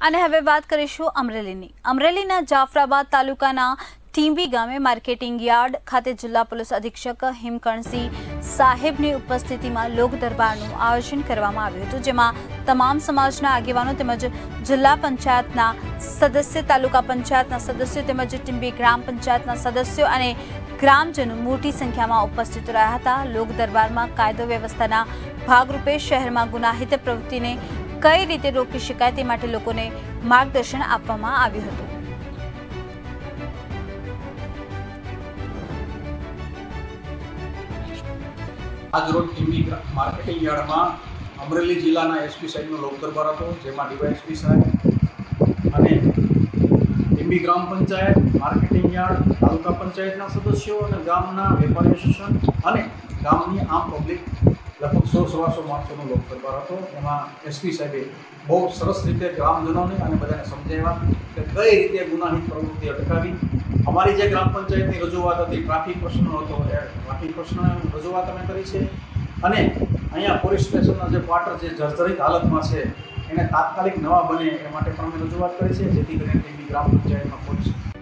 અને હવે વાત કરીશું અમરેલીની. અમરેલીના જાફરાબાદ તાલુકાના ટીંબી ગામે માર્કેટિંગ યાર્ડ ખાતે જિલ્લા પોલીસ અધિક્ષક હિમકણસિંહ સાહેબની ઉપસ્થિતિમાં લોક દરબારનું આયોજન કરવામાં આવ્યું હતું, જેમાં તમામ સમાજના આગેવાનો તેમજ જિલ્લા પંચાયતના સદસ્ય, તાલુકા પંચાયતના સદસ્યો તેમજ ટીંબી ગ્રામ પંચાયતના સદસ્યો અને ગ્રામજનો મોટી સંખ્યામાં ઉપસ્થિત રહ્યા હતા. લોક દરબારમાં કાયદો વ્યવસ્થાના ભાગરૂપે શહેરમાં ગુનાહિત પ્રવૃત્તિને કઈ રીતે રોકી શકાય તે માટે લોકોને માર્ગદર્શન આપવામાં આવ્યું હતું. આજ રોજ માર્કેટિંગ યાર્ડમાં અમરેલી જિલ્લાના એસપી સાહેબનો લોક દરબાર હતો, જેમાં ડીવાયએસપી સાહેબ અને એમબી ગ્રામ પંચાયત, માર્કેટિંગ યાર્ડ, તાલુકા પંચાયતના સદસ્યો અને ગામના વેપારી એસોસિએશન અને ગામની આમ પબ્લિક સો સવાસો માણસોનો લોક દરબાર હતો. એમાં એસપી સાહેબે બહુ સરસ રીતે ગ્રામજનોને અને બધાને સમજાવ્યા કે કઈ રીતે ગુનાહિત પ્રવૃત્તિ અટકાવી. અમારી જે ગ્રામ પંચાયતની રજૂઆત હતી, ટ્રાફિક પ્રશ્નો હતો, એ ટ્રાફિક પ્રશ્નની રજૂઆત અમે કરી છે. અને અહીંયા પોલીસ સ્ટેશનના જે ક્વાર્ટર જે જર્જરિત હાલતમાં છે, એને તાત્કાલિક નવા બને એ માટે પણ અમે રજૂઆત કરી છે, જેથી કરીને તેમની ગ્રામ પંચાયતમાં પોલીસ